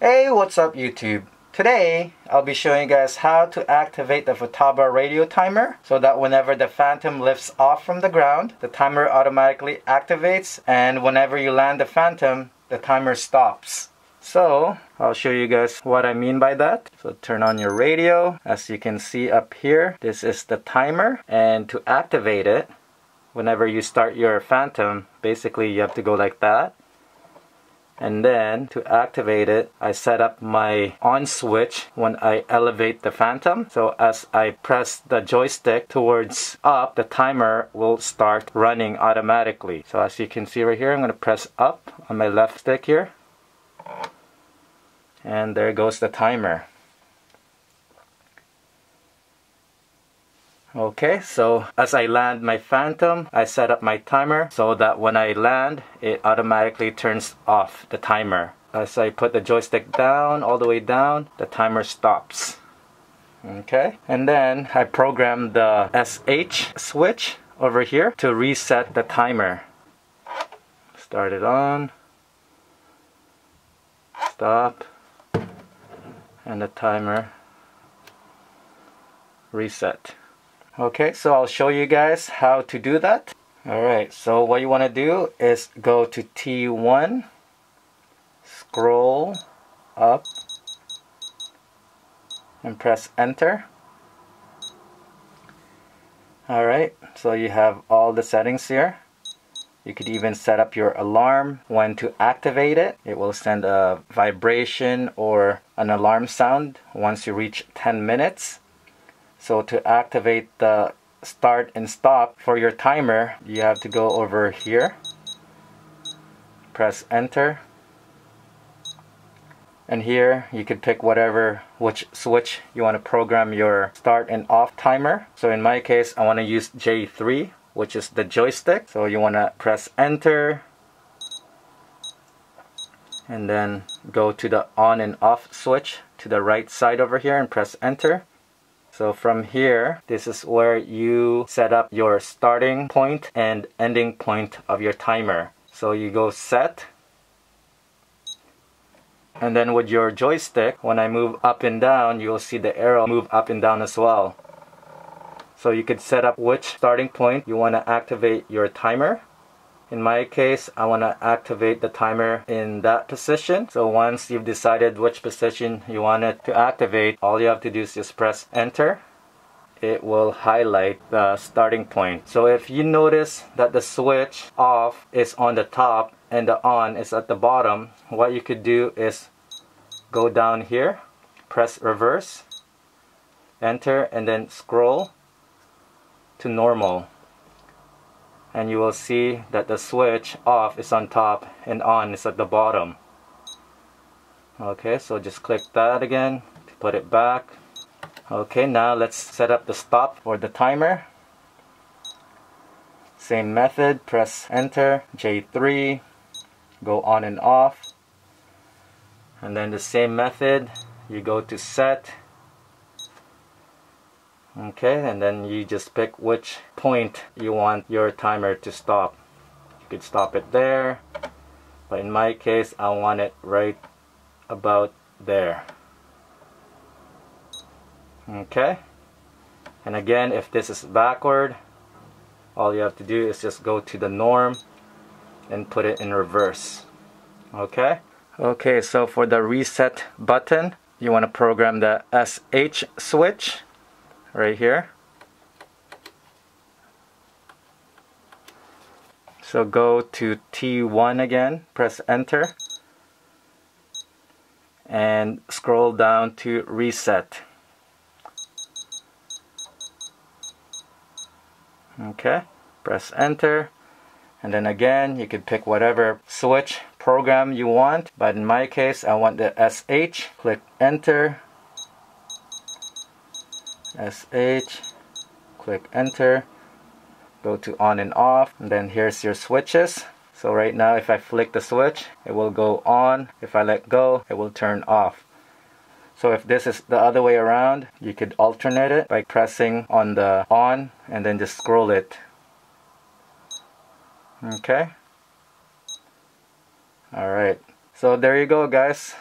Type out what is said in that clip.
Hey, what's up YouTube? Today, I'll be showing you guys how to activate the Futaba radio timer so that whenever the Phantom lifts off from the ground, the timer automatically activates and whenever you land the Phantom, the timer stops. So, I'll show you guys what I mean by that. So turn on your radio. As you can see up here, this is the timer and to activate it, whenever you start your Phantom, basically you have to go like that and then to activate it I set up my on switch when I elevate the phantom. So as I press the joystick towards up the timer will start running automatically. So as you can see right here I'm going to press up on my left stick here. And there goes the timer Okay, so as I land my Phantom, I set up my timer so that when I land, it automatically turns off the timer. As I put the joystick down, all the way down, the timer stops. Okay, and then I program the SH switch over here to reset the timer. Start it on, stop, and the timer reset. Okay, so I'll show you guys how to do that. Alright, so what you want to do is go to T1, scroll up, and press enter. Alright, so you have all the settings here. You could even set up your alarm when to activate it. It will send a vibration or an alarm sound once you reach 10 minutes. So to activate the start and stop for your timer, you have to go over here, press enter, and here you can pick whatever which switch you want to program your start and off timer. So in my case, I want to use J3, which is the joystick. So you want to press enter, and then go to the on and off switch to the right side over here and press enter. So from here, this is where you set up your starting point and ending point of your timer. So you go set. And then with your joystick, when I move up and down, you'll see the arrow move up and down as well. So you could set up which starting point you want to activate your timer. In my case, I want to activate the timer in that position. So once you've decided which position you want it to activate, all you have to do is just press enter. It will highlight the starting point. So if you notice that the switch off is on the top and the on is at the bottom, what you could do is go down here, press reverse, enter, and then scroll to normal and you will see that the switch off is on top and on is at the bottom. Okay so just click that again to put it back. Okay now let's set up the stop for the timer. Same method press enter J3 go on and off. And then the same method you go to set okay and then you just pick which point you want your timer to stop. You could stop it there but in my case I want it right about there. Okay and again if this is backward all you have to do is just go to the norm and put it in reverse. Okay? Okay so for the reset button you want to program the SH switch right here. So go to T1 again, press enter, and scroll down to reset. Okay, press enter, and then again you could pick whatever switch program you want, but in my case I want the SH, click enter, SH, click enter, go to on and off, and then here's your switches. So right now if I flick the switch, it will go on. If I let go, it will turn off. So if this is the other way around, you could alternate it by pressing on the on and then just scroll it. Okay. Alright. So there you go guys.